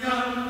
young